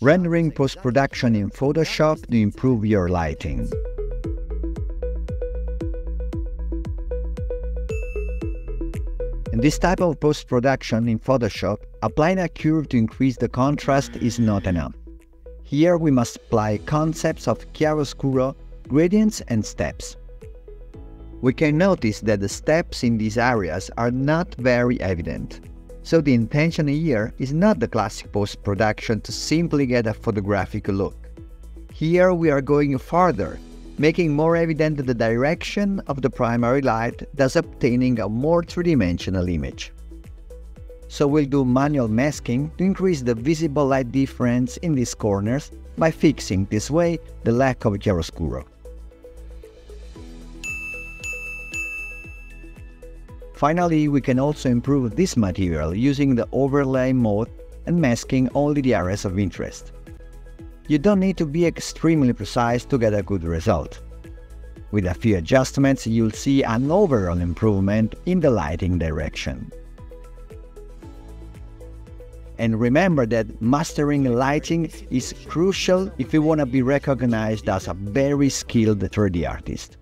rendering post-production in Photoshop to improve your lighting. In this type of post-production in Photoshop, applying a curve to increase the contrast is not enough. Here we must apply concepts of chiaroscuro, gradients and steps. We can notice that the steps in these areas are not very evident. So the intention here is not the classic post-production to simply get a photographic look. Here we are going further, making more evident the direction of the primary light, thus obtaining a more three-dimensional image. So we'll do manual masking to increase the visible light difference in these corners by fixing this way the lack of chiaroscuro. Finally, we can also improve this material using the overlay mode and masking only the areas of interest. You don't need to be extremely precise to get a good result. With a few adjustments, you'll see an overall improvement in the lighting direction. And remember that mastering lighting is crucial if you want to be recognized as a very skilled 3D artist.